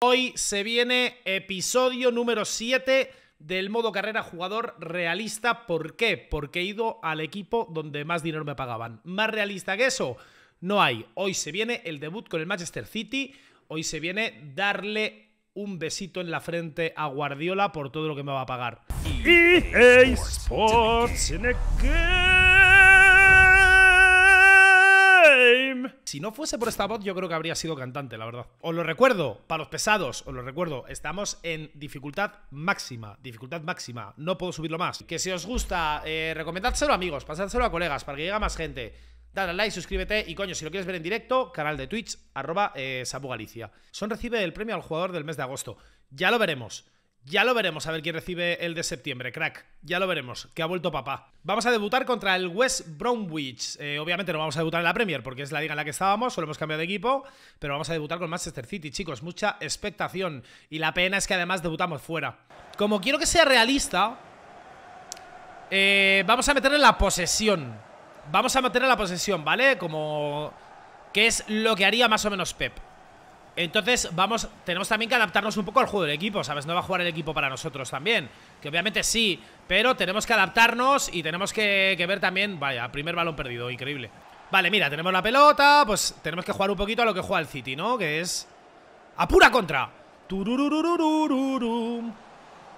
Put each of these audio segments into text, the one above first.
Hoy se viene episodio número 7 del modo carrera jugador realista. ¿Por qué? Porque he ido al equipo donde más dinero me pagaban. ¿Más realista que eso? No hay. Hoy se viene el debut con el Manchester City. Hoy se viene darle un besito en la frente a Guardiola por todo lo que me va a pagar. EA Sports in Si no fuese por esta voz, yo creo que habría sido cantante, la verdad. Os lo recuerdo, para los pesados, os lo recuerdo, estamos en dificultad máxima. Dificultad máxima, no puedo subirlo más. Que si os gusta, eh, recomendádselo a amigos, pasádselo a colegas para que llegue más gente. Dale al like, suscríbete y coño, si lo quieres ver en directo, canal de Twitch, arroba eh, Galicia. Son recibe el premio al jugador del mes de agosto. Ya lo veremos. Ya lo veremos a ver quién recibe el de septiembre, crack. Ya lo veremos, que ha vuelto papá. Vamos a debutar contra el West Bromwich. Eh, obviamente no vamos a debutar en la Premier porque es la liga en la que estábamos, solo hemos cambiado de equipo, pero vamos a debutar con Manchester City, chicos. Mucha expectación. Y la pena es que además debutamos fuera. Como quiero que sea realista, eh, vamos a meterle la posesión. Vamos a meterle la posesión, ¿vale? Como... Que es lo que haría más o menos Pep. Entonces, vamos, tenemos también que adaptarnos un poco al juego del equipo, ¿sabes? No va a jugar el equipo para nosotros también. Que obviamente sí, pero tenemos que adaptarnos y tenemos que, ver también. Vaya, primer balón perdido, increíble. Vale, mira, tenemos la pelota, pues tenemos que jugar un poquito a lo que juega el City, ¿no? Que es. ¡A pura contra!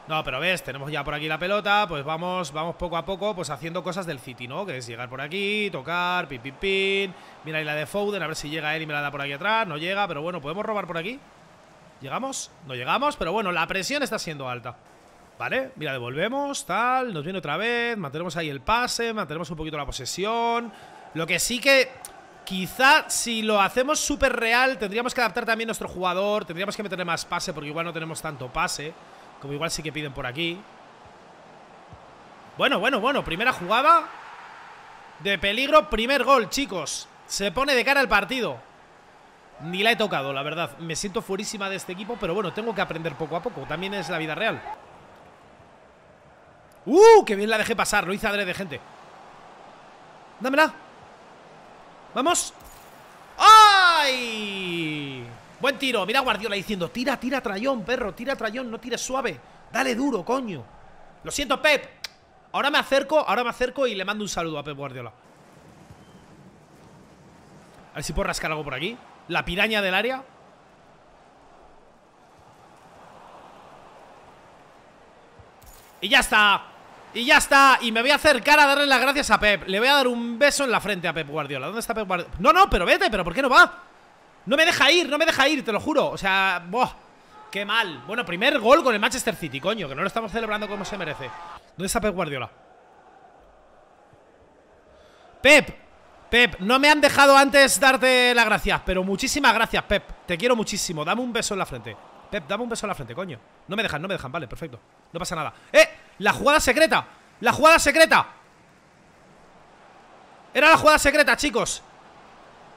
No, pero ves, tenemos ya por aquí la pelota, pues vamos, vamos poco a poco, pues haciendo cosas del City, ¿no? Que es llegar por aquí, tocar, pin, pin, pin. Mira ahí la de Foden, a ver si llega él y me la da por aquí atrás. No llega, pero bueno, ¿podemos robar por aquí? ¿Llegamos? No llegamos, pero bueno, la presión está siendo alta. Vale, mira, devolvemos, tal, nos viene otra vez, mantenemos ahí el pase, mantenemos un poquito la posesión. Lo que sí que quizá si lo hacemos súper real, tendríamos que adaptar también nuestro jugador, tendríamos que meterle más pase porque igual no tenemos tanto pase. Como igual sí que piden por aquí. Bueno, bueno, bueno Primera jugada. De peligro, primer gol, chicos. Se pone de cara el partido. Ni la he tocado, la verdad. Me siento fuerísima de este equipo Pero bueno, tengo que aprender poco a poco. También es la vida real. ¡Uh! ¡Qué bien la dejé pasar! Lo hice adrede, gente. Dámela. ¡Vamos! ¡Ay! Buen tiro, mira Guardiola diciendo Tira, tira trayón, perro, tira trayón, no tires suave. Dale duro, coño Lo siento, Pep. Ahora me acerco, ahora me acerco y le mando un saludo a Pep Guardiola. A ver si puedo rascar algo por aquí. La piraña del área. Y ya está. Y ya está. Y me voy a acercar a darle las gracias a Pep. Le voy a dar un beso en la frente a Pep Guardiola. ¿Dónde está Pep Guardiola? No, no, pero vete, pero ¿por qué no va? No me deja ir, no me deja ir, te lo juro. O sea, ¡buah! ¡Qué mal! Bueno, primer gol con el Manchester City, coño Que no lo estamos celebrando como se merece. ¿Dónde está Pep Guardiola? Pep Pep, no me han dejado antes darte las gracias Pero muchísimas gracias, Pep. Te quiero muchísimo, dame un beso en la frente. Pep, dame un beso en la frente, coño. No me dejan, no me dejan, vale, perfecto. No pasa nada. ¡Eh! La jugada secreta. La jugada secreta. Era la jugada secreta, chicos.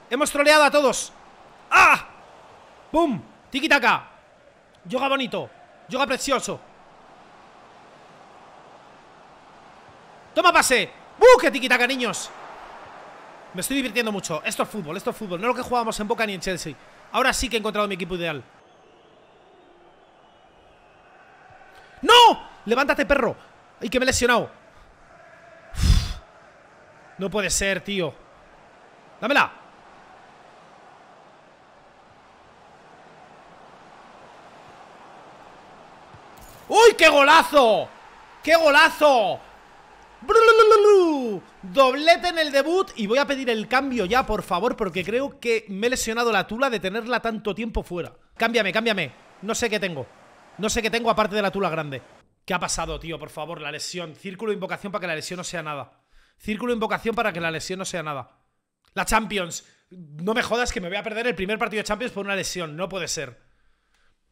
Hemos troleado a todos ¡Ah! ¡Pum! Tiki-taka Yoga bonito Yoga precioso ¡Toma pase! ¡Uh! ¡Qué tiki-taka, niños! Me estoy divirtiendo mucho Esto es fútbol, esto es fútbol No lo que jugábamos en Boca ni en Chelsea Ahora sí que he encontrado mi equipo ideal ¡No! ¡Levántate, perro! ¡Ay, que me he lesionado! No puede ser, tío ¡Dámela! ¡Uy, qué golazo! ¡Qué golazo! Doblete en el debut y voy a pedir el cambio ya, por favor, porque creo que me he lesionado la tula de tenerla tanto tiempo fuera. Cámbiame, cámbiame. No sé qué tengo. No sé qué tengo aparte de la tula grande. ¿Qué ha pasado, tío? Por favor, la lesión. Círculo de invocación para que la lesión no sea nada. Círculo de invocación para que la lesión no sea nada. La Champions. No me jodas que me voy a perder el primer partido de Champions por una lesión. No puede ser.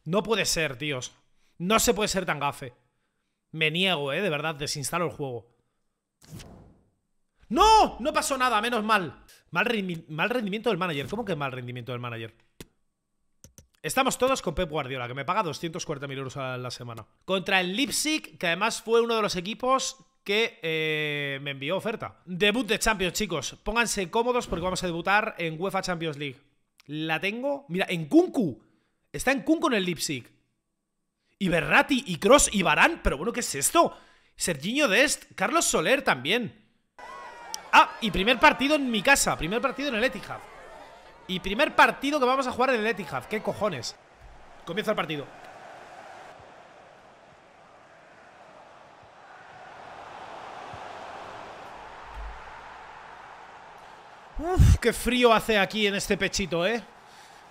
No puede ser, tíos. No se puede ser tan gafe. Me niego, eh, de verdad, desinstalo el juego. ¡No! No pasó nada, menos mal. Mal, rendi mal rendimiento del manager. ¿Cómo que mal rendimiento del manager? Estamos todos con Pep Guardiola, que me paga 240.000 euros a la semana. Contra el Leipzig, que además fue uno de los equipos que eh, me envió oferta. Debut de Champions, chicos. Pónganse cómodos porque vamos a debutar en UEFA Champions League. La tengo. Mira, en Kunku. Está en Kun con el Leipzig. Y Berrati, y Cross, y Barán. Pero bueno, ¿qué es esto? Serginho Dest, Carlos Soler también. Ah, y primer partido en mi casa. Primer partido en el Etihad. Y primer partido que vamos a jugar en el Etihad. ¿Qué cojones? Comienza el partido. Uf, qué frío hace aquí en este pechito, ¿eh?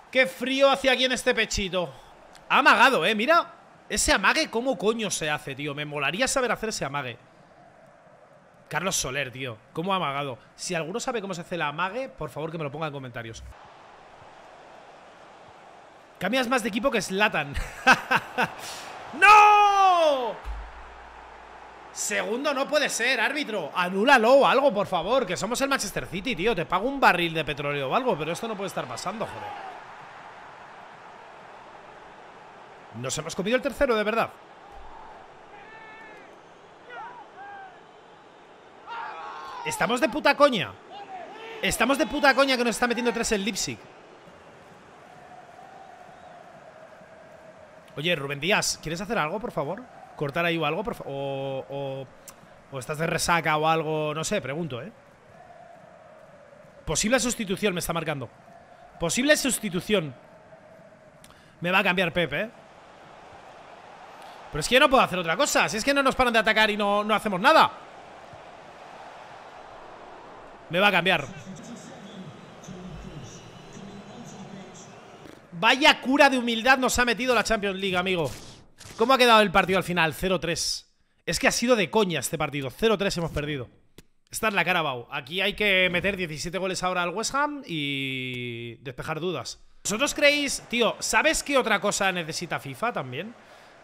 Qué frío hace aquí en este pechito. Ha amagado, ¿eh? Mira, ese amague, ¿cómo coño se hace, tío? Me molaría saber hacer ese amague. Carlos Soler, tío. ¿Cómo ha amagado? Si alguno sabe cómo se hace el amague, por favor que me lo ponga en comentarios. Cambias más de equipo que Slatan. ¡No! Segundo no puede ser, árbitro. Anúlalo o algo, por favor. Que somos el Manchester City, tío. Te pago un barril de petróleo o algo, pero esto no puede estar pasando, joder. Nos hemos comido el tercero, de verdad. Estamos de puta coña. Estamos de puta coña que nos está metiendo tres el Leipzig. Oye, Rubén Díaz, ¿quieres hacer algo, por favor? Cortar ahí o algo, por favor. O, o, estás de resaca o algo, no sé, pregunto, ¿eh? Posible sustitución me está marcando. Posible sustitución. Me va a cambiar Pepe, ¿eh? Pero es que yo no puedo hacer otra cosa. Si es que no nos paran de atacar y no, no hacemos nada. Me va a cambiar. Vaya cura de humildad nos ha metido la Champions League, amigo. ¿Cómo ha quedado el partido al final? 0-3. Es que ha sido de coña este partido. 0-3 hemos perdido. Esta es la Carabao. Aquí hay que meter 17 goles ahora al West Ham y despejar dudas. ¿Vosotros creéis, tío, ¿sabes qué otra cosa necesita FIFA también?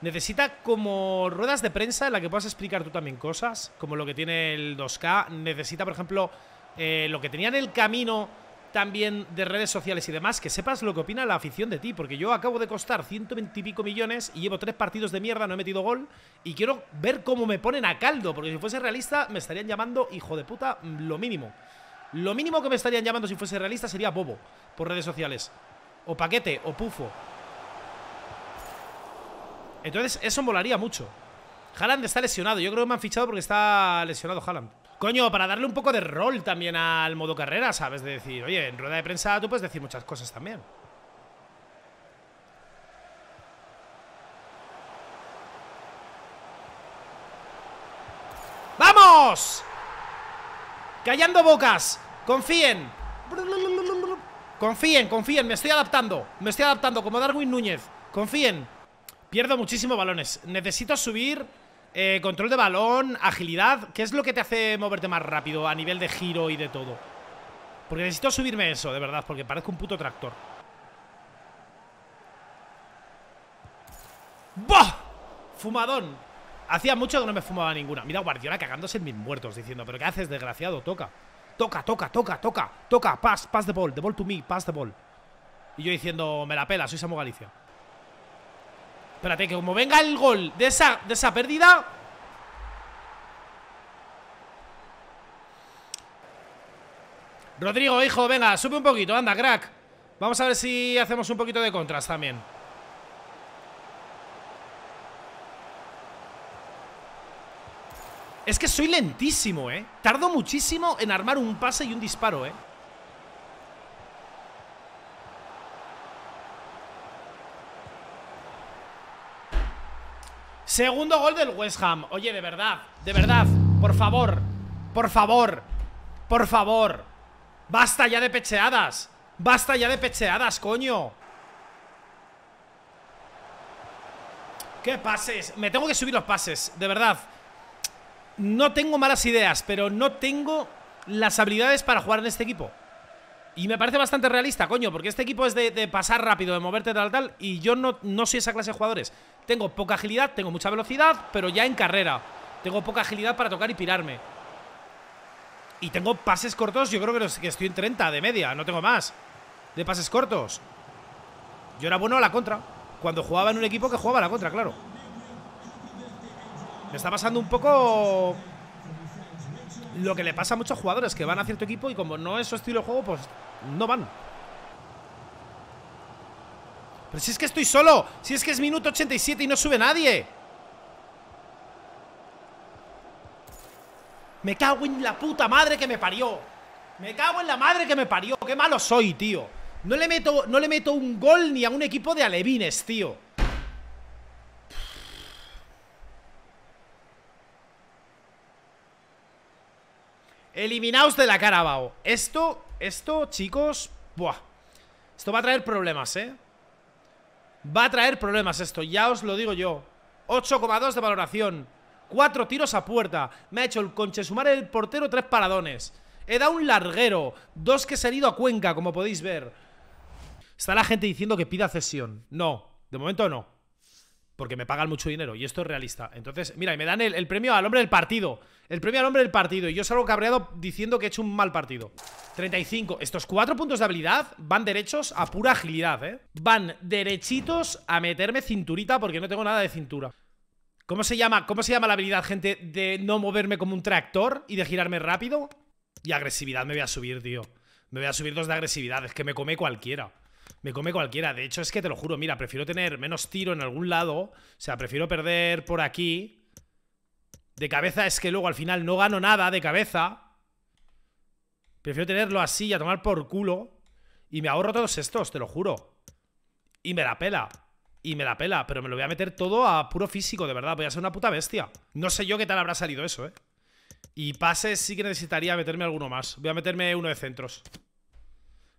Necesita como ruedas de prensa en la que puedas explicar tú también cosas, como lo que tiene el 2K. Necesita, por ejemplo, eh, lo que tenía en el camino también de redes sociales y demás, que sepas lo que opina la afición de ti, porque yo acabo de costar 120 y pico millones y llevo tres partidos de mierda, no he metido gol, y quiero ver cómo me ponen a caldo, porque si fuese realista me estarían llamando hijo de puta lo mínimo. Lo mínimo que me estarían llamando si fuese realista sería bobo, por redes sociales. O paquete, o pufo. Entonces eso molaría mucho. Haaland está lesionado, yo creo que me han fichado porque está lesionado Haaland. Coño, para darle un poco de rol también al modo carrera, ¿sabes? De decir, oye, en rueda de prensa tú puedes decir muchas cosas también. ¡Vamos! Callando bocas. Confíen. Confíen, confíen. Me estoy adaptando. Me estoy adaptando como Darwin Núñez. Confíen. Pierdo muchísimos balones. Necesito subir eh, control de balón, agilidad. ¿Qué es lo que te hace moverte más rápido a nivel de giro y de todo? Porque necesito subirme eso, de verdad, porque parezco un puto tractor. ¡Bah! Fumadón. Hacía mucho que no me fumaba ninguna. Mira, Guardiola cagándose en mis muertos, diciendo, ¿pero qué haces, desgraciado? Toca. Toca, toca, toca, toca, toca. Pass, pass the ball, the ball to me, pass the ball. Y yo diciendo, me la pela, soy Samu Galicia. Espérate, que como venga el gol de esa, de esa pérdida. Rodrigo, hijo, venga, sube un poquito, anda, crack. Vamos a ver si hacemos un poquito de contras también. Es que soy lentísimo, eh Tardo muchísimo en armar un pase y un disparo, eh Segundo gol del West Ham. Oye, de verdad, de verdad, por favor, por favor, por favor. Basta ya de pecheadas. Basta ya de pecheadas, coño. ¿Qué pases? Me tengo que subir los pases, de verdad. No tengo malas ideas, pero no tengo las habilidades para jugar en este equipo. Y me parece bastante realista, coño, porque este equipo es de, pasar rápido, de moverte tal, tal, y yo no, no soy esa clase de jugadores. Tengo poca agilidad, tengo mucha velocidad, pero ya en carrera. Tengo poca agilidad para tocar y pirarme. Y tengo pases cortos, yo creo que estoy en 30 de media, no tengo más. De pases cortos. Yo era bueno a la contra. Cuando jugaba en un equipo que jugaba a la contra, claro. Me está pasando un poco lo que le pasa a muchos jugadores que van a cierto equipo y como no es su estilo de juego, pues no van. Pero si es que estoy solo Si es que es minuto 87 y no sube nadie. Me cago en la puta madre que me parió. Me cago en la madre que me parió. Qué malo soy, tío. No le meto, no le meto un gol ni a un equipo de alevines, tío. Eliminaos de la Carabao Esto, esto, chicos Buah. Esto va a traer problemas, ¿eh? Va a traer problemas esto, ya os lo digo yo. 8,2 de valoración Cuatro tiros a puerta. Me ha hecho el conche sumar el portero tres paradones. He dado un larguero Dos que se han ido a Cuenca, como podéis ver. Está la gente diciendo que pida cesión. No, de momento no Porque me pagan mucho dinero y esto es realista Entonces, mira, y me dan el, premio al hombre del partido El premio al hombre del partido Y yo salgo cabreado diciendo que he hecho un mal partido 35. Estos cuatro puntos de habilidad van derechos a pura agilidad, ¿eh? Van derechitos a meterme cinturita porque no tengo nada de cintura. ¿Cómo se llama, cómo se llama la habilidad, gente, de no moverme como un tractor y de girarme rápido? Y agresividad me voy a subir, tío. Me voy a subir dos de agresividad. Es que me come cualquiera. Me come cualquiera. De hecho, es que te lo juro, mira, prefiero tener menos tiro en algún lado. O sea, prefiero perder por aquí. De cabeza es que luego al final no gano nada de cabeza. Prefiero tenerlo así y a tomar por culo. Y me ahorro todos estos, te lo juro. Y me la pela. Y me la pela, pero me lo voy a meter todo a puro físico, de verdad. Voy a ser una puta bestia. No sé yo qué tal habrá salido eso, ¿eh? Y pases sí que necesitaría meterme alguno más. Voy a meterme uno de centros.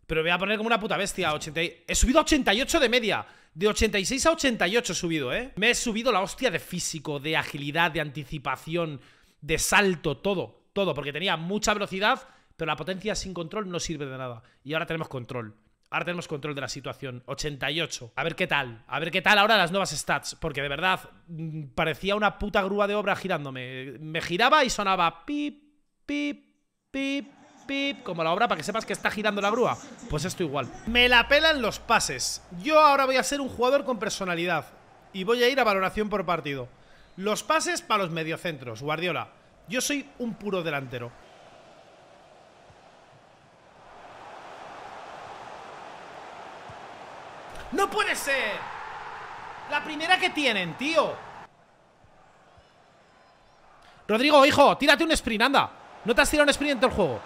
Pero voy a poner como una puta bestia. 80... He subido a 88 de media. De 86 a 88 he subido, ¿eh? Me he subido la hostia de físico, de agilidad, de anticipación, de salto, todo. Todo, porque tenía mucha velocidad pero la potencia sin control no sirve de nada. Y ahora tenemos control. Ahora tenemos control de la situación. 88. A ver qué tal. A ver qué tal ahora las nuevas stats. Porque de verdad, mm, parecía una puta grúa de obra girándome. Me giraba y sonaba pip, pip, pip, pip. Como la obra para que sepas que está girando la grúa. Pues esto igual. Me la pelan los pases. Yo ahora voy a ser un jugador con personalidad. Y voy a ir a valoración por partido. Los pases para los mediocentros. Guardiola. Yo soy un puro delantero. ¡No puede ser! La primera que tienen, tío Rodrigo, hijo, tírate un sprint, anda No te has tirado un sprint en todo el juego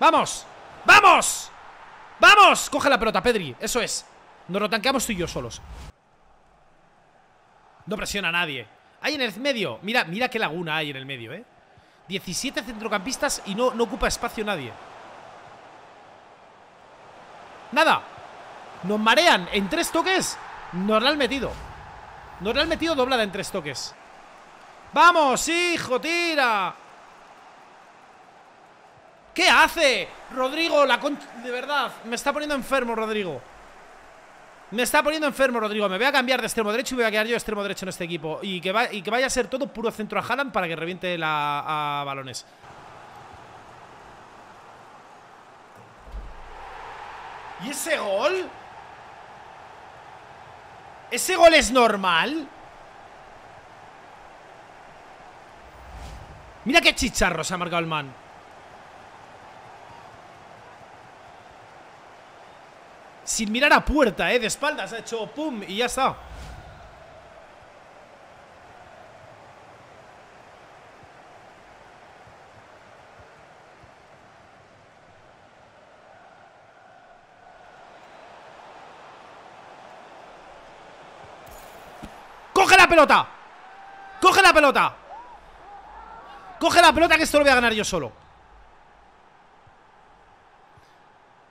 ¡Vamos! ¡Vamos! ¡Vamos! Coge la pelota, Pedri, eso es. Nos lo tanqueamos tú y yo solos. No presiona a nadie. Hay en el medio, mira, mira qué laguna hay en el medio, eh 17 centrocampistas y no, no ocupa espacio nadie. Nada. Nos marean en tres toques. Nos la han metido. Nos la han metido doblada en tres toques. ¡Vamos, hijo, tira! ¿Qué hace? Rodrigo, la. De verdad, me está poniendo enfermo, Rodrigo Me está poniendo enfermo, Rodrigo Me voy a cambiar de extremo derecho y voy a quedar yo extremo derecho en este equipo Y que, y que vaya a ser todo puro centro a Haaland Para que reviente la, a balones ¿Y ese gol? ¿Ese gol es normal? Mira qué chicharro se ha marcado el man Sin mirar a puerta, eh De espaldas ha hecho pum y ya está ¡Coge la pelota! ¡Coge la pelota! ¡Coge la pelota que esto lo voy a ganar yo solo!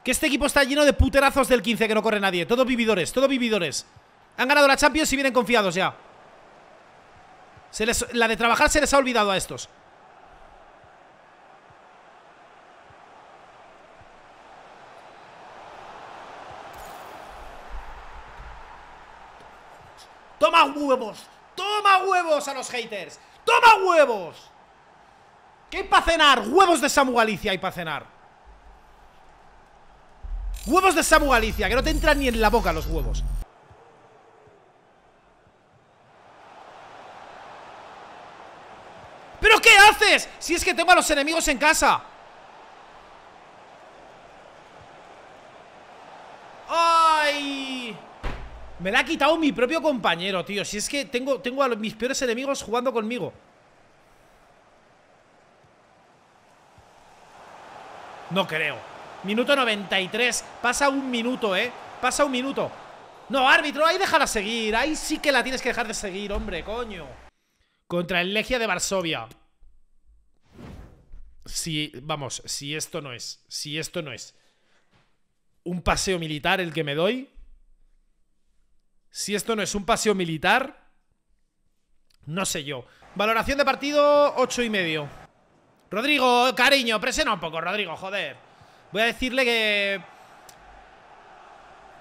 Que este equipo está lleno de puterazos del 15 que no corre nadie Todos vividores, todos vividores Han ganado la Champions y vienen confiados ya se les, La de trabajar se les ha olvidado a estos ¡Toma huevos! ¡Toma huevos a los haters! ¡Toma huevos! ¿Qué hay para cenar? Huevos de Samu Galicia hay para cenar Huevos de Samu Galicia Que no te entran ni en la boca los huevos ¿Pero qué haces? Si es que tengo a los enemigos en casa Me la ha quitado mi propio compañero, tío. Si es que tengo, tengo a mis peores enemigos jugando conmigo. No creo. Minuto 93. Pasa un minuto, ¿eh? Pasa un minuto. No, árbitro, ahí déjala seguir. Ahí sí que la tienes que dejar de seguir, hombre, coño. Contra el Legia de Varsovia. Si, vamos, si esto no es, si esto no es un paseo militar el que me doy, si esto no es un paseo militar, no sé yo. Valoración de partido, ocho y medio. Rodrigo, cariño, presiona un poco, Rodrigo, joder. Voy a decirle que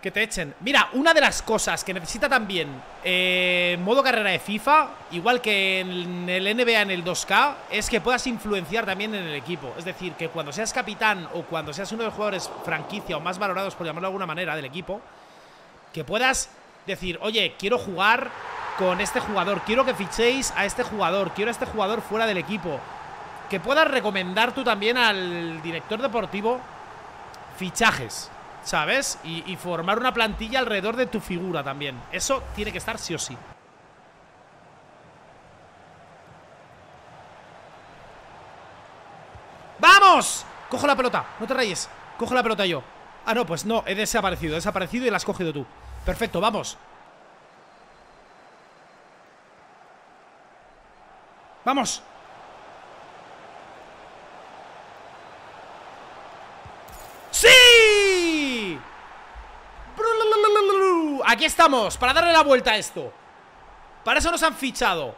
que te echen. Mira, una de las cosas que necesita también eh, modo carrera de FIFA, igual que en el NBA en el 2K, es que puedas influenciar también en el equipo. Es decir, que cuando seas capitán o cuando seas uno de los jugadores franquicia o más valorados, por llamarlo de alguna manera, del equipo, que puedas decir, oye, quiero jugar con este jugador, quiero que fichéis a este jugador, quiero a este jugador fuera del equipo. Que puedas recomendar tú también al director deportivo fichajes. ¿Sabes? Y, formar una plantilla alrededor de tu figura también. Eso tiene que estar sí o sí. ¡Vamos! Cojo la pelota, no te rayes Cojo la pelota yo Ah, no, pues no, he desaparecido, he desaparecido y la has cogido tú Perfecto, vamos ¡Vamos! Aquí estamos, para darle la vuelta a esto Para eso nos han fichado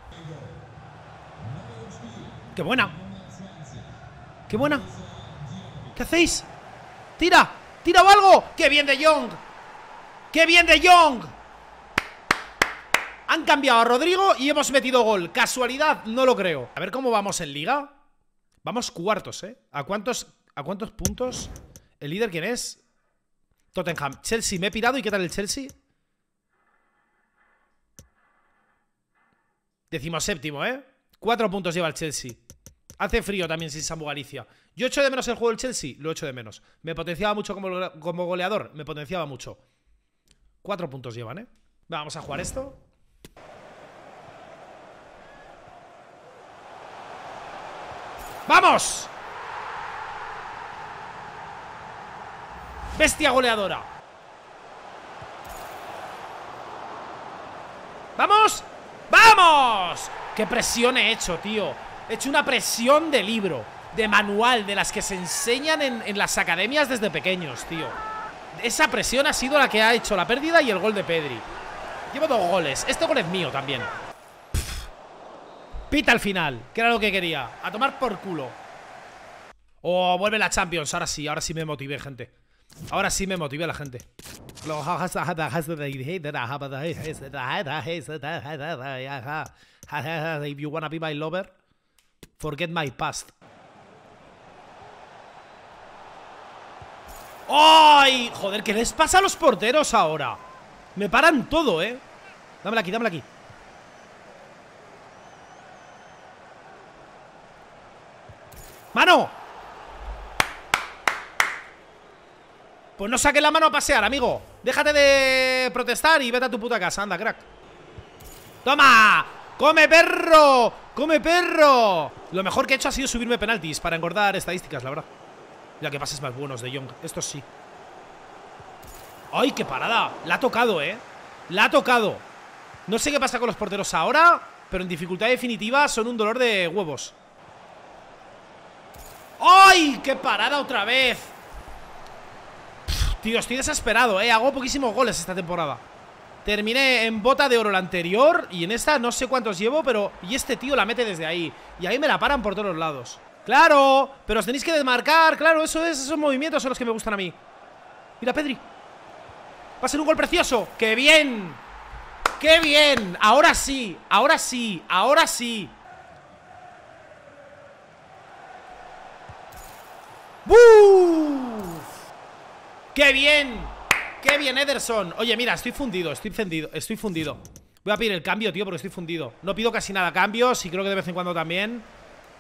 ¡Qué buena! ¡Qué buena! ¿Qué hacéis? ¡Tira! ¡Tira o algo! ¡Qué bien de Young! ¡Qué bien de Young! Han cambiado a Rodrigo y hemos metido gol ¿Casualidad? No lo creo A ver cómo vamos en Liga Vamos cuartos, ¿eh? ¿A cuántos, a cuántos puntos? ¿El líder quién es? Tottenham Chelsea, me he pirado ¿Y qué tal el Chelsea? Decimos séptimo, ¿eh? Cuatro puntos lleva el Chelsea. Hace frío también sin Samu Galicia. Yo echo de menos el juego del Chelsea, lo echo de menos. Me potenciaba mucho como, como goleador, me potenciaba mucho. Cuatro puntos llevan, ¿eh? Vamos a jugar esto. ¡Vamos! Bestia goleadora. ¡Vamos! ¡Vamos! ¡Qué presión he hecho, tío! He hecho una presión de libro, de manual, de las que se enseñan en, las academias desde pequeños, tío. Esa presión ha sido la que ha hecho la pérdida y el gol de Pedri. Llevo dos goles. Este gol es mío también. Pita al final, que era lo que quería. A tomar por culo. Oh, vuelve la Champions. Ahora sí, ahora sí me motivé, gente. Ahora sí me motivé la gente. If you wanna be my lover, forget my past. ¡Ay! Joder, ¿qué les pasa a los porteros ahora? Me paran todo, ¿eh? Dámela aquí, dámela aquí. ¡Mano! Pues no saques la mano a pasear, amigo Déjate de protestar y vete a tu puta casa Anda, crack ¡Toma! ¡Come perro! ¡Come perro! Lo mejor que he hecho ha sido subirme penaltis Para engordar estadísticas, la verdad Ya que pases más buenos de Young Esto sí ¡Ay, qué parada! La ha tocado, ¿eh? La ha tocado No sé qué pasa con los porteros ahora Pero en dificultad definitiva son un dolor de huevos ¡Ay! ¡Qué parada otra vez! Tío, estoy desesperado, eh Hago poquísimos goles esta temporada Terminé en bota de oro la anterior Y en esta no sé cuántos llevo, pero... Y este tío la mete desde ahí Y ahí me la paran por todos los lados ¡Claro! Pero os tenéis que desmarcar Claro, eso es, esos movimientos son los que me gustan a mí Mira, Pedri Va a ser un gol precioso ¡Qué bien! ¡Qué bien! Ahora sí, ahora sí, ahora sí ¡Buu! ¡Qué bien! ¡Qué bien, Ederson! Oye, mira, estoy fundido, estoy fundido, estoy fundido Voy a pedir el cambio, tío, porque estoy fundido No pido casi nada cambios y creo que de vez en cuando también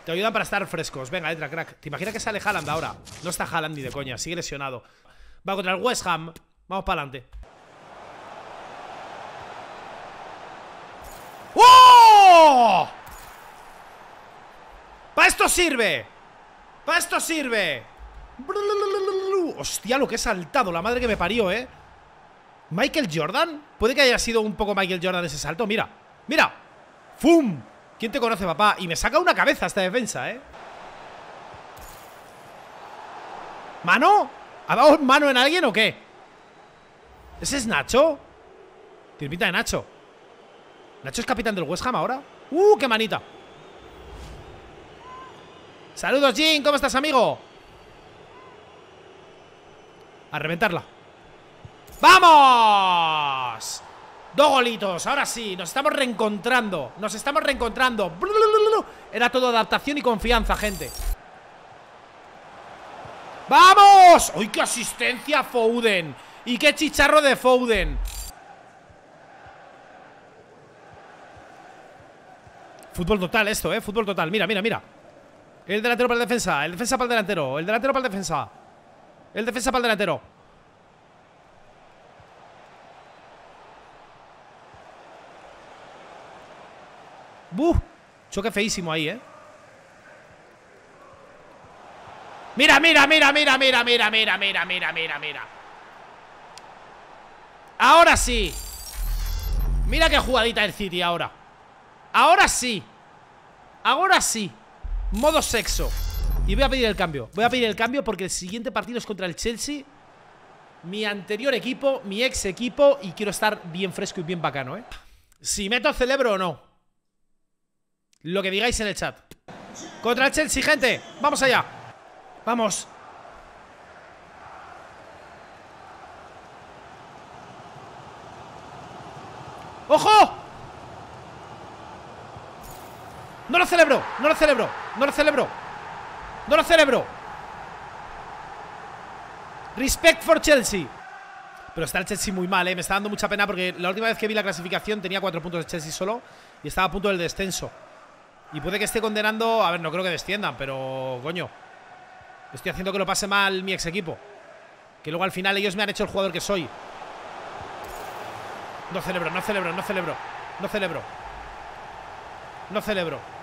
Te ayudan para estar frescos Venga, entra, crack ¿Te imaginas que sale Haaland ahora? No está Haaland ni de coña, sigue lesionado Va contra el West Ham Vamos para adelante ¡Oh! ¡Para esto sirve! ¡Para esto sirve! Hostia, lo que he saltado, la madre que me parió, ¿eh? ¿Michael Jordan? Puede que haya sido un poco Michael Jordan ese salto, mira ¡Mira! ¡Fum! ¿Quién te conoce, papá? Y me saca una cabeza esta defensa, ¿eh? ¿Mano? ¿Ha dado mano en alguien o qué? ¿Ese es Nacho? Tiene de Nacho ¿Nacho es capitán del West Ham ahora? ¡Uh, qué manita! Saludos, Jin, ¿cómo estás, amigo? A reventarla ¡Vamos! Dos golitos, ahora sí, nos estamos reencontrando Nos estamos reencontrando Era todo adaptación y confianza, gente ¡Vamos! ¡Uy, qué asistencia, Foden! ¡Y qué chicharro de Foden! Fútbol total esto, ¿eh? Fútbol total, mira, mira, mira El delantero para el defensa, el defensa para el delantero El delantero para el defensa El defensa para el delantero. ¡Buh! Choque feísimo ahí, ¿eh? Mira, mira, mira, mira, mira, mira, mira, mira, mira, mira, mira. Ahora sí. Mira qué jugadita el City ahora. Ahora sí. Ahora sí. Modo sexo Y voy a pedir el cambio Voy a pedir el cambio porque el siguiente partido es contra el Chelsea Mi anterior equipo Mi ex equipo Y quiero estar bien fresco y bien bacano, ¿eh? Si meto celebro o no Lo que digáis en el chat Contra el Chelsea, gente Vamos allá Vamos ¡Ojo! ¡No lo celebro! ¡No lo celebro! ¡No lo celebro! ¡No lo celebro! Respect for Chelsea. Pero está el Chelsea muy mal, eh. Me está dando mucha pena porque la última vez que vi la clasificación Tenía cuatro puntos de Chelsea solo Y estaba a punto del descenso. Y puede que esté condenando A ver, no creo que desciendan, pero coño Estoy haciendo que lo pase mal mi ex equipo. Que luego al final ellos me han hecho el jugador que soy. No celebro, no celebro, no celebro No celebro. No celebro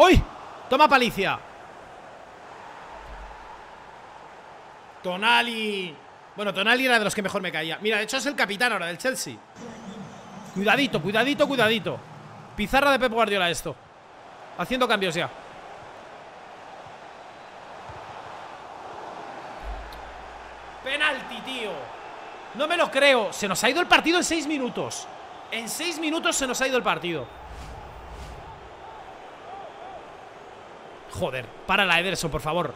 ¡Uy! Toma palicia. Tonali. Bueno, Tonali era de los que mejor me caía. Mira, de hecho es el capitán ahora del Chelsea. Cuidadito, cuidadito, cuidadito. Pizarra de Pep Guardiola esto. Haciendo cambios ya. Penalti, tío. No me lo creo. Se nos ha ido el partido en 6 minutos. En 6 minutos se nos ha ido el partido Joder, para la Ederson, por favor.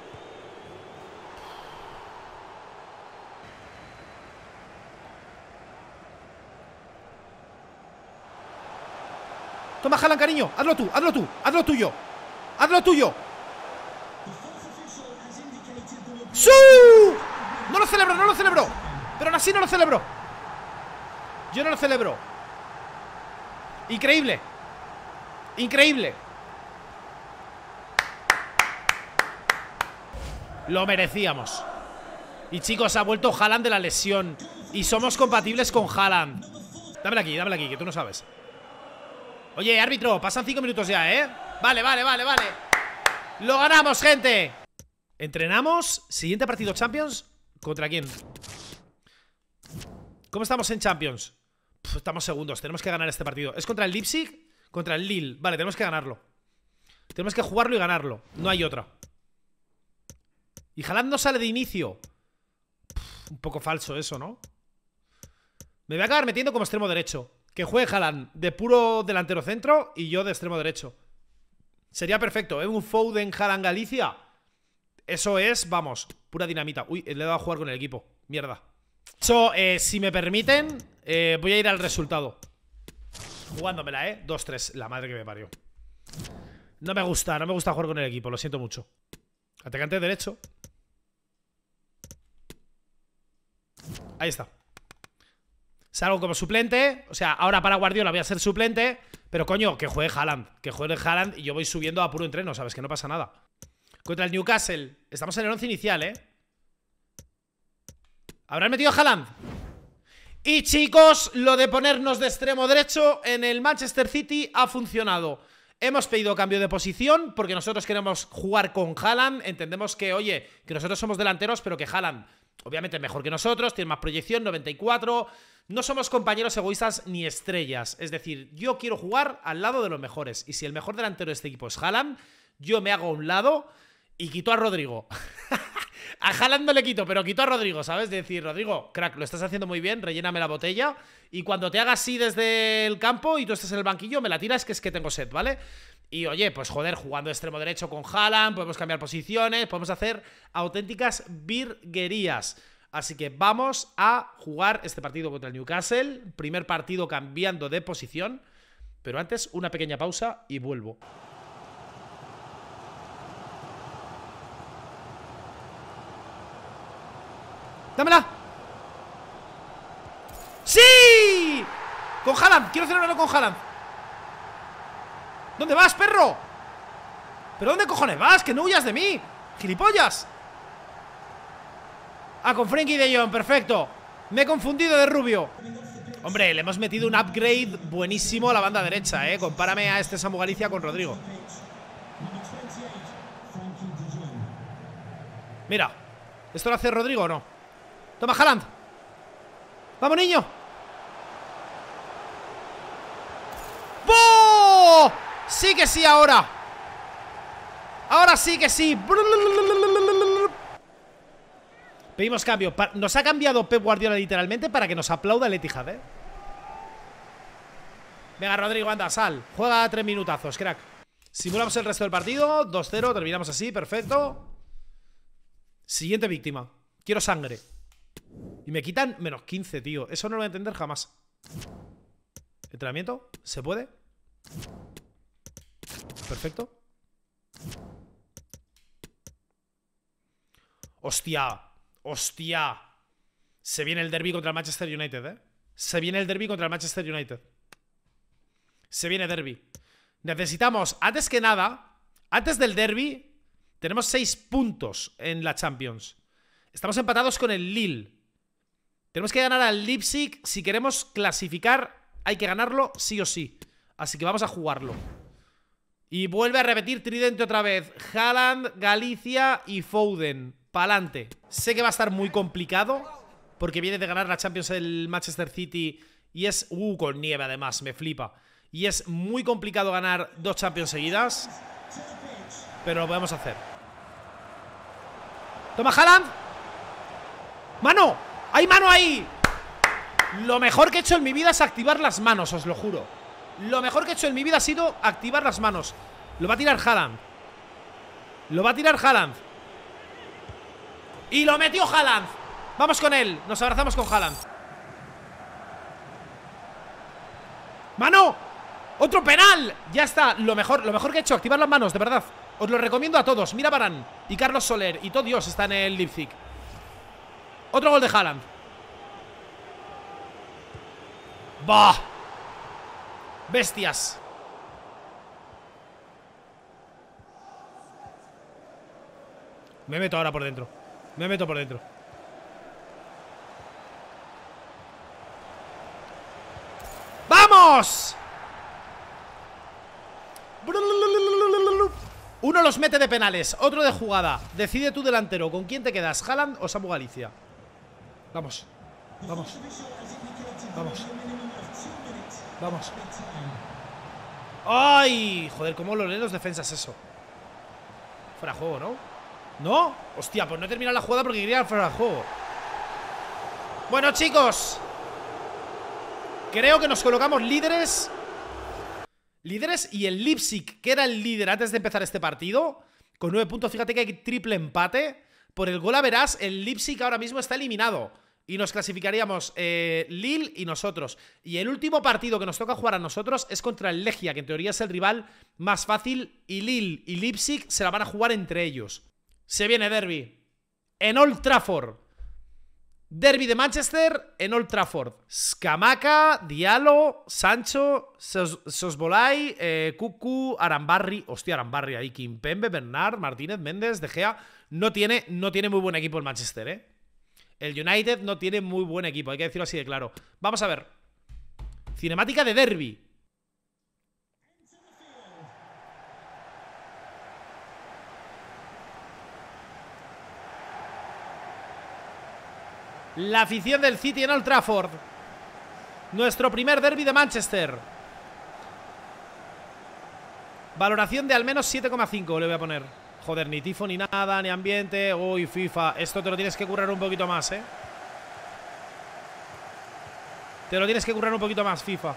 Toma, Jalan, cariño, hazlo tú, hazlo tú, hazlo tuyo. Hazlo tuyo. ¡Su! No lo celebro, no lo celebro. Pero aún así no lo celebro. Yo no lo celebro. Increíble. Increíble Lo merecíamos. Y chicos, ha vuelto Haaland de la lesión. Y somos compatibles con Haaland. Dámela aquí, dámela aquí, que tú no sabes. Oye, árbitro, pasan cinco minutos ya, ¿eh? Vale, vale, vale, vale. Lo ganamos, gente. Entrenamos, siguiente partido Champions. ¿Contra quién? ¿Cómo estamos en Champions? estamos segundos, tenemos que ganar este partido. ¿Es contra el Leipzig? Contra el Lille. Vale, tenemos que ganarlo. Tenemos que jugarlo y ganarlo. No hay otra y Haaland no sale de inicio. un poco falso eso, ¿no? Me voy a acabar metiendo como extremo derecho. Que juegue Haaland de puro delantero centro y yo de extremo derecho. Sería perfecto, ¿eh? Un Foden Haaland Galicia. Eso es, vamos, pura dinamita. Uy, le he dado a jugar con el equipo. Mierda. Eso, eh, si me permiten, eh, voy a ir al resultado. Jugándomela, ¿eh? 2-3, la madre que me parió. No me gusta, no me gusta jugar con el equipo, lo siento mucho. Atacante derecho. Ahí está. Salgo como suplente. O sea, ahora para Guardiola voy a ser suplente. Pero coño, que juegue Haaland. Que juegue Haaland y yo voy subiendo a puro entreno, ¿sabes? Que no pasa nada. Contra el Newcastle. Estamos en el once inicial, ¿eh? ¿Habrán metido a Haaland? Y chicos, lo de ponernos de extremo derecho en el Manchester City ha funcionado. Hemos pedido cambio de posición porque nosotros queremos jugar con Haaland. Entendemos que, oye, que nosotros somos delanteros, pero que Haaland, obviamente, mejor que nosotros, tiene más proyección, 94. No somos compañeros egoístas ni estrellas. Es decir, yo quiero jugar al lado de los mejores. Y si el mejor delantero de este equipo es Haaland, yo me hago a un lado y quito a Rodrigo. A Haaland no le quito, pero quito a Rodrigo, ¿sabes? De decir, Rodrigo, crack, lo estás haciendo muy bien, relléname la botella. Y cuando te hagas así desde el campo y tú estés en el banquillo, me la tiras, que es que tengo set, ¿vale? Y oye, pues joder, jugando extremo derecho con Haaland, podemos cambiar posiciones, podemos hacer auténticas virguerías. Así que vamos a jugar este partido contra el Newcastle. Primer partido cambiando de posición. Pero antes, una pequeña pausa y vuelvo. ¡Dámela! ¡Sí! Con Haaland, quiero celebrarlo con Haaland ¿Dónde vas, perro? ¿Pero dónde cojones vas? Que no huyas de mí ¡Gilipollas! Ah, con Frankie de Jong, perfecto Me he confundido de rubio Hombre, le hemos metido un upgrade buenísimo a la banda derecha, eh Compárame a este Samu Galicia con Rodrigo Mira ¿Esto lo hace Rodrigo o no? Toma, Haaland ¡Vamos, niño! ¡Oh! ¡Sí que sí ahora! Ahora sí que sí. Pedimos cambio. Nos ha cambiado Pep Guardiola literalmente Para que nos aplauda el Etihad, ¿eh? Venga, Rodrigo, anda, sal. Juega tres minutazos, crack. Simulamos el resto del partido. 2-0, terminamos así, perfecto. Siguiente víctima. Quiero sangre. Y me quitan menos 15, tío. Eso no lo voy a entender jamás. ¿Entrenamiento? ¿Se puede? Perfecto Hostia Hostia Se viene el derby contra el Manchester United, ¿eh? Se viene el derby contra el Manchester United Se viene derby Necesitamos, antes que nada Antes del derby Tenemos 6 puntos en la Champions Estamos empatados con el Lille tenemos que ganar al Leipzig. Si queremos clasificar, hay que ganarlo sí o sí. Así que vamos a jugarlo. Y vuelve a repetir Tridente otra vez. Haaland, Galicia y Foden. Pa'lante. Sé que va a estar muy complicado. Porque viene de ganar la Champions el Manchester City. Y es... Uh, con nieve además, me flipa. Y es muy complicado ganar dos Champions seguidas. Pero lo podemos hacer. Toma Haaland. ¡Mano! ¡Hay mano ahí! Lo mejor que he hecho en mi vida es activar las manos, os lo juro Lo mejor que he hecho en mi vida ha sido activar las manos. Lo va a tirar Haaland. Lo va a tirar Haaland. Y lo metió Haaland. Vamos con él, nos abrazamos con Haaland. ¡Mano! ¡Otro penal! Ya está, lo mejor, lo mejor que he hecho, activar las manos, de verdad. Os lo recomiendo a todos, mira Barán Y Carlos Soler, y todo Dios está en el Leipzig. Otro gol de Haaland. ¡Bah! Bestias Me meto ahora por dentro Me meto por dentro ¡Vamos! Uno los mete de penales, otro de jugada Decide tu delantero, ¿con quién te quedas? ¿Haaland o Samu Galicia? Vamos. Vamos. Vamos. Vamos. ¡Ay! Joder, ¿cómo lo leen los defensas eso? Fuera juego, ¿no? ¿No? Hostia, pues no he terminado la jugada porque quería fuera juego Bueno, chicos Creo que nos colocamos líderes Líderes y el Leipzig, que era el líder antes de empezar este partido Con nueve puntos, fíjate que hay triple empate Por el gol a verás, el Leipzig ahora mismo está eliminado y nos clasificaríamos eh, Lille y nosotros. Y el último partido que nos toca jugar a nosotros es contra el Legia, que en teoría es el rival más fácil. Y Lille y Leipzig se la van a jugar entre ellos. Se viene derby. En Old Trafford. Derby de Manchester en Old Trafford. Scamaca, Diallo, Sancho, Sosbolay, eh, Cucu, Arambarri. Hostia, Arambarri ahí. Kimpembe, Bernard, Martínez, Méndez, De Gea. No tiene, no tiene muy buen equipo el Manchester, ¿eh? El United no tiene muy buen equipo, hay que decirlo así de claro. Vamos a ver. Cinemática de derby. La afición del City en Old Trafford. Nuestro primer derby de Manchester. Valoración de al menos 7,5 le voy a poner. Joder, ni tifo ni nada, ni ambiente. Uy, FIFA, esto te lo tienes que currar un poquito más, ¿eh? Te lo tienes que currar un poquito más, FIFA.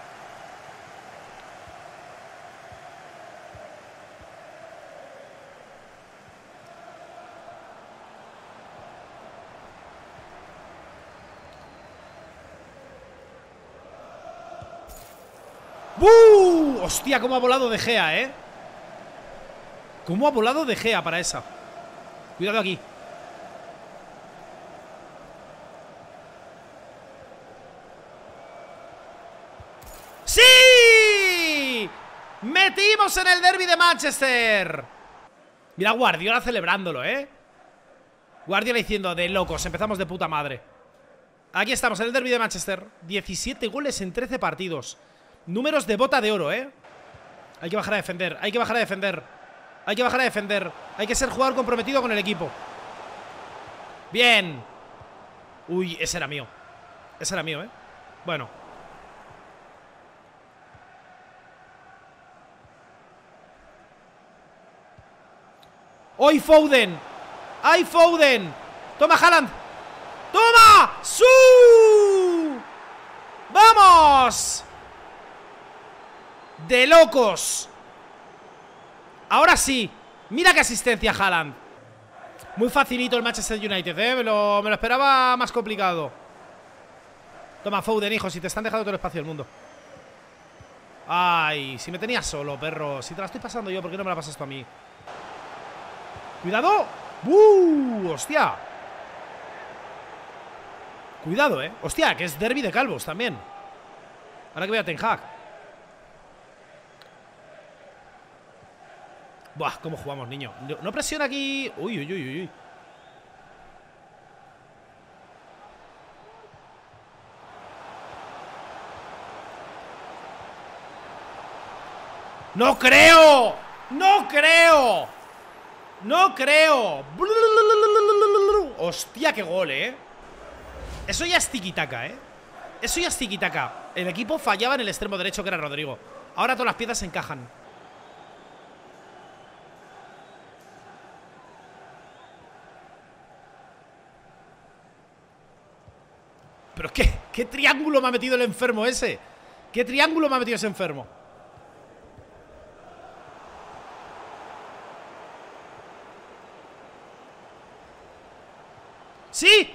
¡Buu! Hostia, cómo ha volado De Gea, ¿eh? ¿Cómo ha volado De Gea para esa? Cuidado aquí ¡Sí! ¡Metimos en el derby de Manchester! Mira Guardiola celebrándolo, ¿eh? Guardiola diciendo de locos, empezamos de puta madre Aquí estamos en el derby de Manchester 17 goles en 13 partidos Números de bota de oro, ¿eh? Hay que bajar a defender, hay que bajar a defender Hay que bajar a defender Hay que ser jugador comprometido con el equipo Bien Uy, ese era mío Ese era mío, ¿eh? Bueno ¡Hoy Foden! ¡Ay Foden! ¡Toma Haaland! ¡Toma! ¡Su! ¡Vamos! De locos Ahora sí Mira qué asistencia Haaland Muy facilito el Manchester United, ¿eh? Me lo, esperaba más complicado Toma Foden, hijo Si te están dejando todo el espacio del mundo Ay, si me tenías solo, perro Si te la estoy pasando yo, ¿por qué no me la pasas tú a mí? ¡Cuidado! ¡Uh! ¡Hostia! Cuidado, ¿eh? Hostia, que es derby de calvos también Ahora que voy a Ten Hag Buah, cómo jugamos, niño No presiona aquí Uy, uy, uy, uy ¡No creo! ¡No creo! ¡No creo! ¡Hostia, qué gol, eh! Eso ya es tiquitaca, eh Eso ya es tiquitaca El equipo fallaba en el extremo derecho que era Rodrigo Ahora todas las piezas se encajan ¿Pero qué? ¿Qué triángulo me ha metido el enfermo ese? ¿Qué triángulo me ha metido ese enfermo? ¡Sí!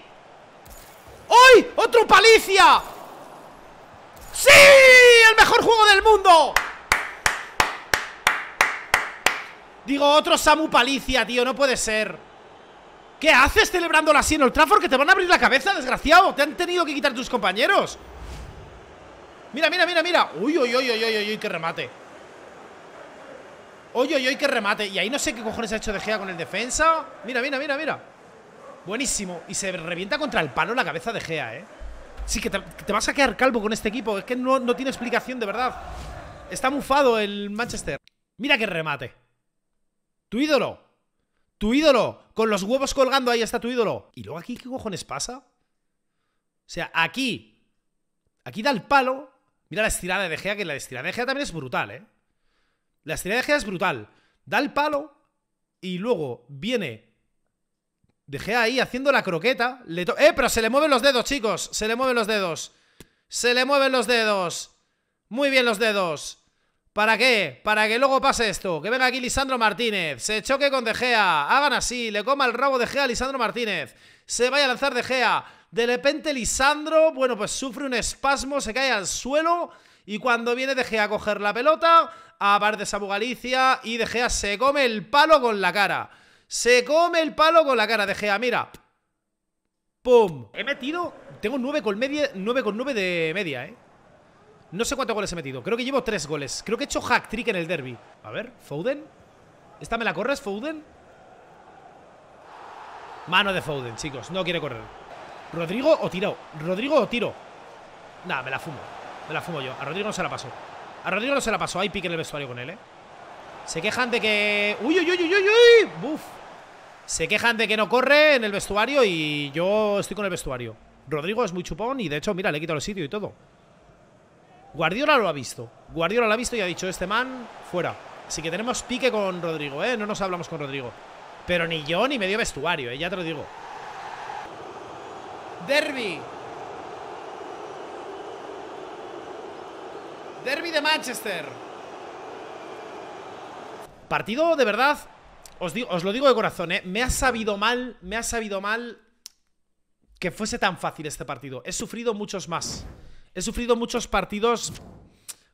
¡Hoy! ¡Otro palicia! ¡Sí! ¡El mejor juego del mundo! Digo, otro Samu Palicia, tío, no puede ser ¿Qué haces celebrándola así en el Trafford? Que te van a abrir la cabeza, desgraciado Te han tenido que quitar tus compañeros. Mira, mira, mira, mira. Uy, uy, uy, uy, uy, uy, qué remate. Uy, uy, uy, qué remate. Y ahí no sé qué cojones ha hecho De Gea con el defensa. Mira, mira, mira, mira. Buenísimo. Y se revienta contra el palo la cabeza de Gea, eh. Sí, que te, vas a quedar calvo con este equipo. Es que no, no tiene explicación, de verdad. Está mufado el Manchester. Mira qué remate. Tu ídolo tu ídolo, con los huevos colgando, ahí está tu ídolo. ¿Y luego aquí qué cojones pasa? O sea, aquí, aquí da el palo. Mira la estirada de Gea, que la estirada de Gea también es brutal, ¿eh? La estirada de Gea es brutal. Da el palo y luego viene de Gea ahí haciendo la croqueta. Le ¡Eh, pero se le mueven los dedos, chicos! Se le mueven los dedos. Se le mueven los dedos. Muy bien los dedos. ¿Para qué? Para que luego pase esto. Que venga aquí Lisandro Martínez. Se choque con De Gea. Hagan así. Le coma el rabo de Gea a Lisandro Martínez. Se vaya a lanzar De Gea. De repente Lisandro Bueno, pues sufre un espasmo Se cae al suelo Y cuando viene De Gea a coger la pelota Aparece Samu Galicia Y De Gea se come el palo con la cara. Se come el palo con la cara De Gea, mira. ¡Pum! He metido Tengo 9 con, media, 9 con 9 de media, eh no sé cuántos goles he metido Creo que llevo tres goles Creo que he hecho hack trick en el derby A ver, Foden ¿Esta me la corres, Foden? Mano de Foden, chicos No quiere correr ¿Rodrigo o tiro? ¿Rodrigo o tiro? Nah, me la fumo. Me la fumo yo. A Rodrigo no se la pasó. A Rodrigo no se la pasó. Hay pique en el vestuario con él, ¿eh? Se quejan de que... ¡Uy, uy, uy, uy, uy! uy! ¡Buf! Se quejan de que no corre en el vestuario y yo estoy con el vestuario. Rodrigo es muy chupón y de hecho, mira, le he quitado el sitio y todo. Guardiola lo ha visto. Guardiola lo ha visto y ha dicho, este man, fuera. Así que tenemos pique con Rodrigo, ¿eh? No nos hablamos con Rodrigo. Pero ni yo ni medio vestuario, ¿eh? Ya te lo digo. Derby. Derby de Manchester. Partido de verdad. Os, digo, os lo digo de corazón, ¿eh? Me ha sabido mal, me ha sabido mal que fuese tan fácil este partido. He sufrido muchos más. He sufrido muchos partidos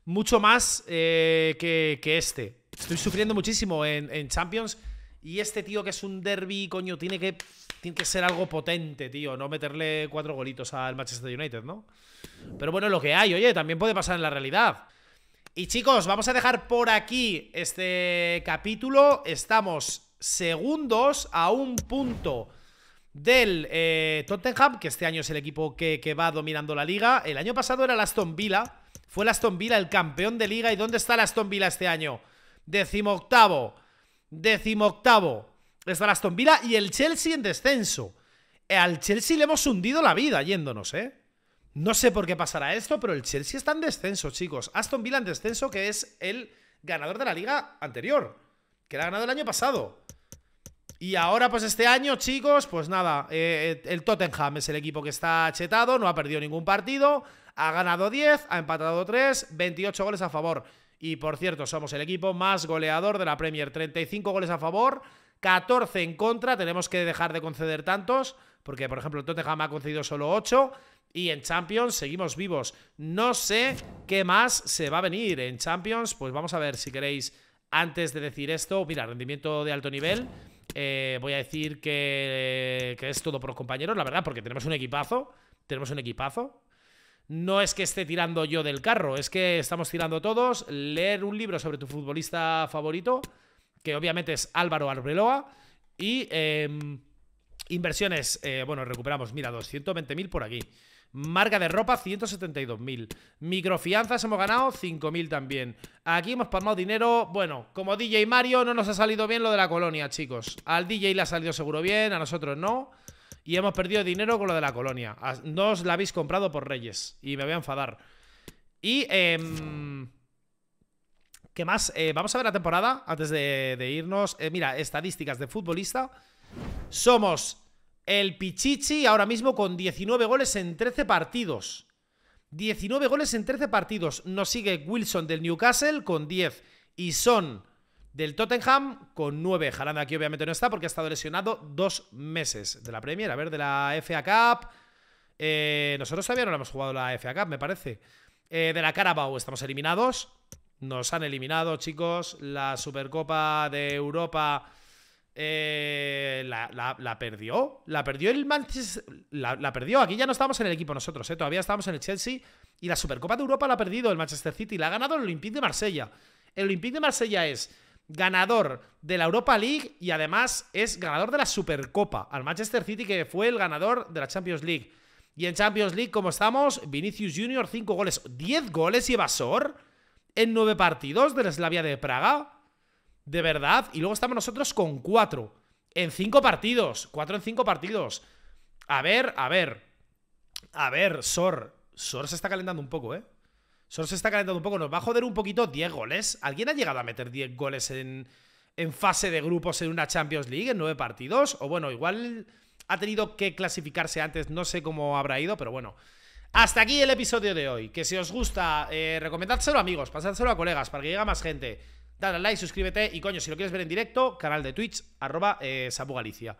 mucho más eh, que, este. Estoy sufriendo muchísimo en, en, Champions. Y este tío que es un derby, coño, tiene que, tiene que ser algo potente, tío. No meterle cuatro golitos al Manchester United, ¿no? Pero bueno, lo que hay, oye, también puede pasar en la realidad. Y chicos, vamos a dejar por aquí este capítulo. Estamos segundos a un punto del eh, Tottenham, que este año es el equipo que, que, va dominando la liga. El año pasado era el Aston Villa. Fue el Aston Villa el campeón de liga. ¿Y dónde está el Aston Villa este año? Décimo octavo. Décimo octavo. Está el Aston Villa y el Chelsea en descenso. Al Chelsea le hemos hundido la vida yéndonos, ¿eh? No sé por qué pasará esto, pero el Chelsea está en descenso, chicos. Aston Villa en descenso, que es el ganador de la liga anterior. Que la ha ganado el año pasado. Y ahora, pues este año, chicos, pues nada, eh, el Tottenham es el equipo que está chetado, no ha perdido ningún partido, ha ganado 10, ha empatado 3, 28 goles a favor. Y por cierto, somos el equipo más goleador de la Premier, 35 goles a favor, 14 en contra, tenemos que dejar de conceder tantos, porque por ejemplo el Tottenham ha concedido solo 8, y en Champions seguimos vivos. No sé qué más se va a venir en Champions, pues vamos a ver si queréis, antes de decir esto, mira, rendimiento de alto nivel... Eh, voy a decir que, que, es todo por los compañeros, la verdad, porque tenemos un equipazo. Tenemos un equipazo. No es que esté tirando yo del carro, es que estamos tirando todos. Leer un libro sobre tu futbolista favorito, que obviamente es Álvaro Arbeloa. Y eh, inversiones, eh, bueno, recuperamos, mira, 220.000 por aquí. Marca de ropa, 172.000. Microfianzas hemos ganado 5.000 también. Aquí hemos palmado dinero. Bueno, como DJ Mario no nos ha salido bien lo de la colonia, chicos. Al DJ le ha salido seguro bien, a nosotros no. Y hemos perdido dinero con lo de la colonia. No os la habéis comprado por Reyes. Y me voy a enfadar. Y... Eh, ¿Qué más? Eh, vamos a ver la temporada antes de, irnos. Eh, mira, estadísticas de futbolista. Somos el Pichichi ahora mismo con 19 goles en 13 partidos. 19 goles en 13 partidos. Nos sigue Wilson del Newcastle con 10. Y Son del Tottenham con 9. Haaland aquí obviamente no está porque ha estado lesionado dos meses de la Premier. A ver, de la FA Cup. Eh, nosotros todavía no hemos jugado la FA Cup, me parece. Eh, de la Carabao estamos eliminados. Nos han eliminado, chicos. La Supercopa de Europa eh, la, la, la, perdió. La perdió el Manchester. La, la, perdió. Aquí ya no estábamos en el equipo nosotros, ¿eh? Todavía estábamos en el Chelsea. Y la Supercopa de Europa la ha perdido el Manchester City. La ha ganado el Olympique de Marsella. El Olympique de Marsella es ganador de la Europa League y además es ganador de la Supercopa. Al Manchester City, que fue el ganador de la Champions League. Y en Champions League, como estamos, Vinicius Junior, 5 goles. 10 goles y evasor en 9 partidos del Slavia de Praga. De verdad. Y luego estamos nosotros con cuatro. En cinco partidos. Cuatro en cinco partidos. A ver, a ver. A ver, Sor. Sor se está calentando un poco, ¿eh? Sor se está calentando un poco. Nos va a joder un poquito 10 goles. ¿Alguien ha llegado a meter 10 goles en, en fase de grupos en una Champions League en nueve partidos? O bueno, igual ha tenido que clasificarse antes. No sé cómo habrá ido, pero bueno. Hasta aquí el episodio de hoy. Que si os gusta, eh, a amigos, pasádselo a colegas para que llegue más gente. Dale like, suscríbete y coño, si lo quieres ver en directo, canal de Twitch, arroba eh, Galicia.